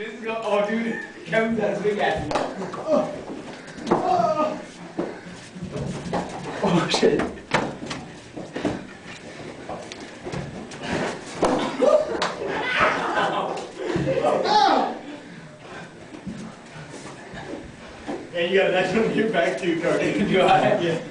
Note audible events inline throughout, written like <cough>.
This is go. Oh, dude, Kevin's got a big ass. Oh. Oh. Oh shit. And you got that on your back too, Cardi. Do I? Yeah.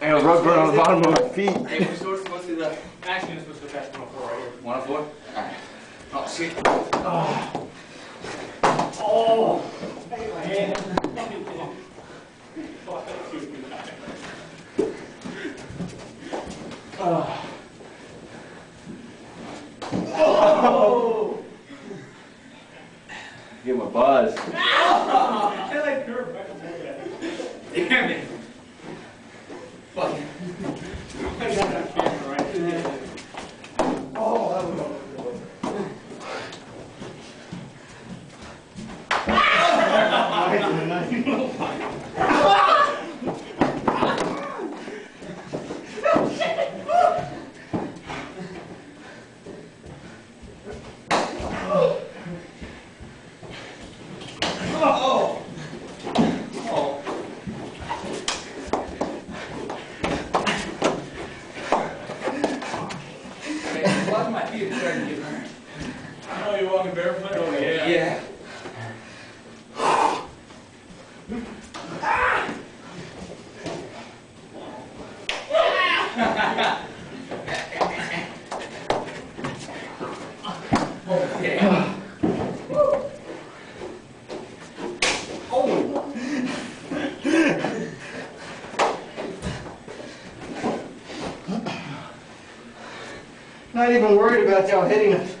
I got rubber on the bottom of my feet. Hey, what's yours supposed to the Actually, you're supposed to pass 104 right here. 104? Alright. Oh, shit. Oh! I hit my hand. Oh. Oh! Get my buzz. I like curve back and forth. Damn it. Fuck. I got that camera right there. Oh, that was Oh! Oh! Hey, watch my feet are starting to get hurt. Oh, you're walking barefoot? Oh, yeah. Yeah. Okay. <laughs> <laughs> Oh! I'm not even worried about y'all hitting us.